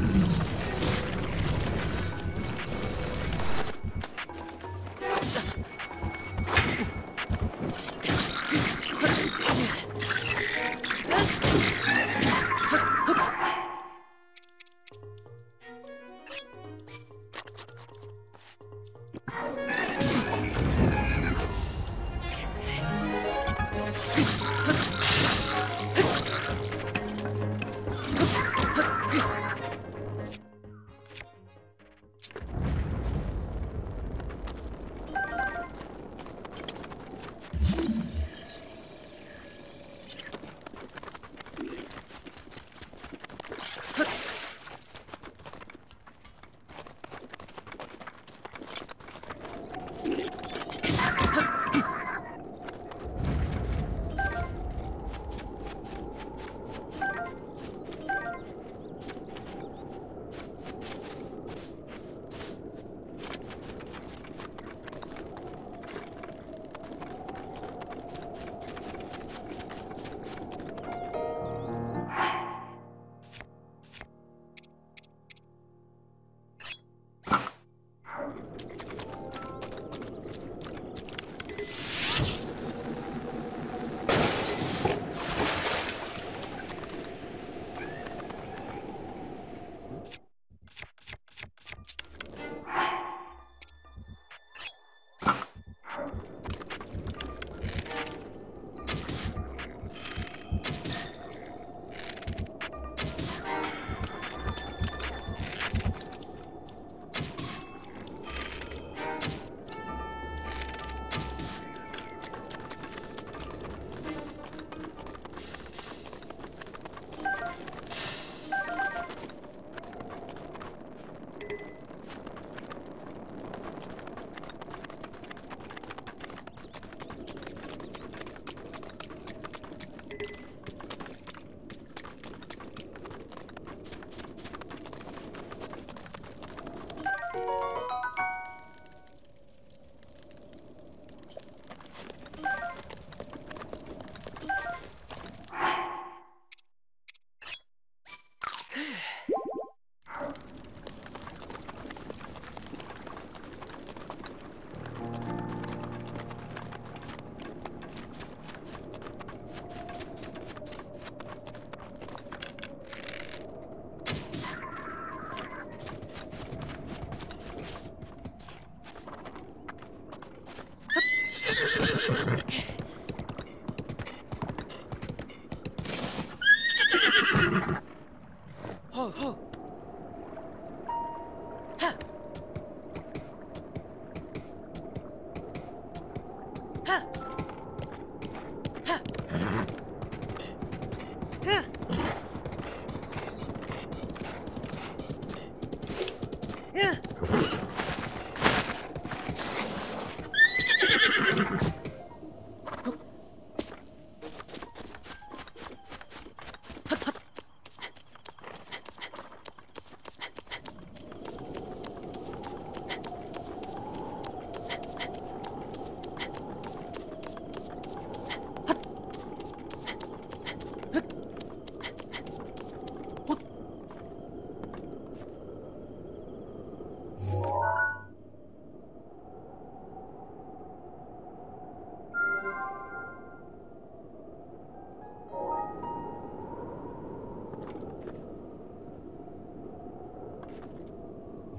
Mm-hmm.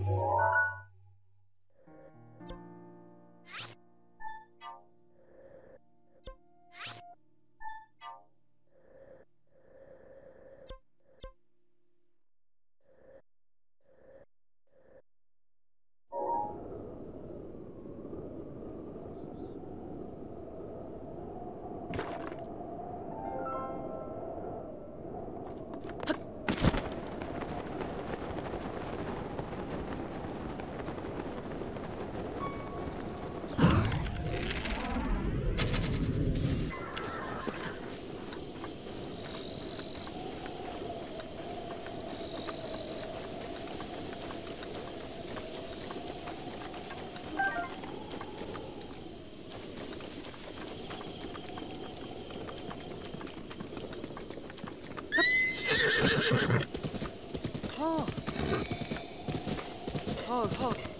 Yeah. あ